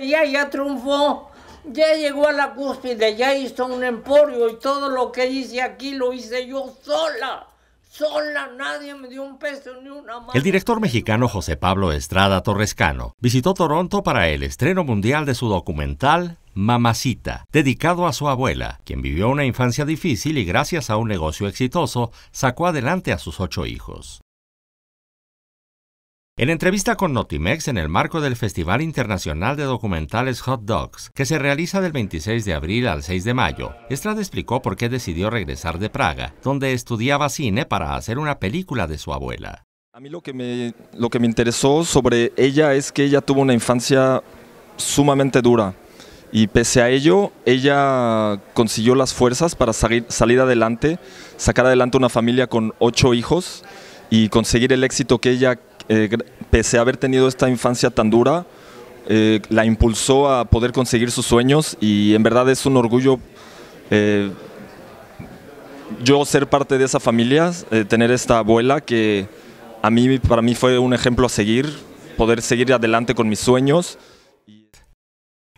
Ella ya triunfó, ya llegó a la cúspide, ya hizo un emporio y todo lo que hice aquí lo hice yo sola. Sola, nadie me dio un peso ni una mano. El director mexicano José Pablo Estrada Torrescano visitó Toronto para el estreno mundial de su documental Mamacita, dedicado a su abuela, quien vivió una infancia difícil y gracias a un negocio exitoso sacó adelante a sus ocho hijos. En entrevista con Notimex en el marco del Festival Internacional de Documentales Hot Dogs, que se realiza del 26 de abril al 6 de mayo, Estrada explicó por qué decidió regresar de Praga, donde estudiaba cine para hacer una película de su abuela. A mí lo que me, lo que me interesó sobre ella es que ella tuvo una infancia sumamente dura y pese a ello, ese consiguió las fuerzas para salir, salir adelante, sacar adelante una familia con ocho hijos y conseguir el éxito que ella eh, pese a haber tenido esta infancia tan dura, eh, la impulsó a poder conseguir sus sueños y en verdad es un orgullo eh, yo ser parte de esa familia, tener esta abuela que a mí, para mí fue un ejemplo a seguir, poder seguir adelante con mis sueños.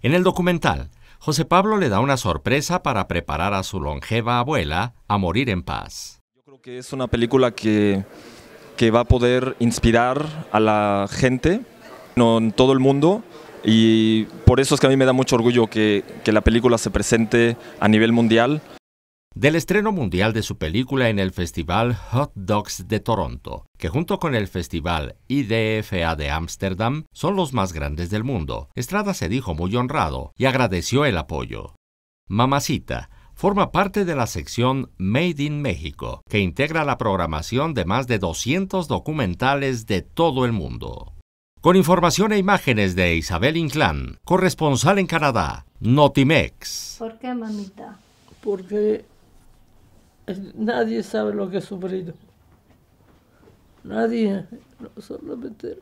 En el documental, José Pablo le da una sorpresa para preparar a su longeva abuela a morir en paz. Yo creo que es una película que que va a poder inspirar a la gente en todo el mundo y por eso es que a mí me da mucho orgullo que, que la película se presente a nivel mundial. Del estreno mundial de su película en el Festival Hot Dogs de Toronto, que junto con el Festival IDFA de Ámsterdam son los más grandes del mundo, Estrada se dijo muy honrado y agradeció el apoyo. Mamacita, forma parte de la sección Made in México, que integra la programación de más de 200 documentales de todo el mundo. Con información e imágenes de Isabel Inclán, corresponsal en Canadá, Notimex. ¿Por qué, mamita? Porque nadie sabe lo que he sufrido. Nadie, no solamente